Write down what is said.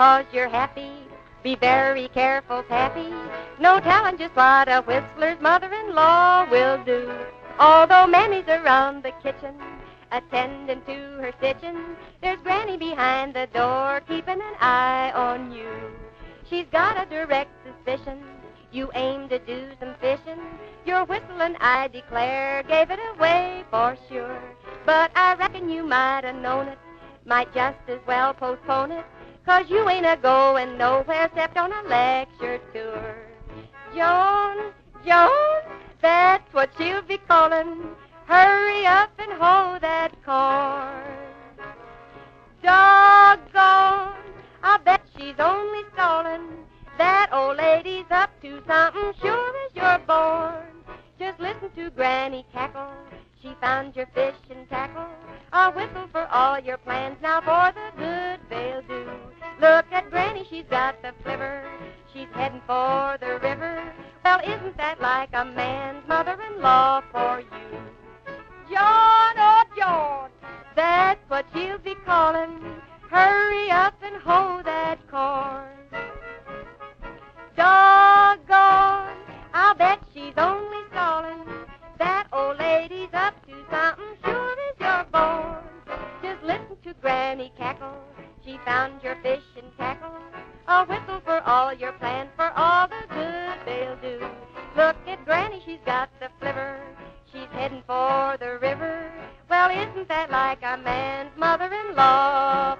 cause you're happy. Be very careful, Pappy. No telling just what a whistler's mother-in-law will do. Although Mammy's around the kitchen, attending to her stitching, there's Granny behind the door, keeping an eye on you. She's got a direct suspicion you aim to do some fishing. Your whistling, I declare, gave it away for sure. But I reckon you might have known it, might just as well postpone it, cause you ain't a going nowhere except on a lecture tour. Joan, Joan, that's what she'll be calling. Hurry up and hoe that corn. Doggone, I bet she's only stalling. That old lady's up to something sure as you're born. Just listen to Granny cackle. She found your fish and tackle. I'll whistle for all your plans now for the good they'll do. She's got the flivver. She's heading for the river. Well, isn't that like a man's mother-in-law for you? John, oh John, that's what she'll be calling. Hurry up and hoe that corn. Doggone, I'll bet she's only stalling. That old lady's up to something sure as you're born. Just listen to Granny cackle. She found your fish and tackle. A whistle for all your plans, for all the good they'll do. Look at Granny, she's got the flivver. She's heading for the river. Well, isn't that like a man's mother-in-law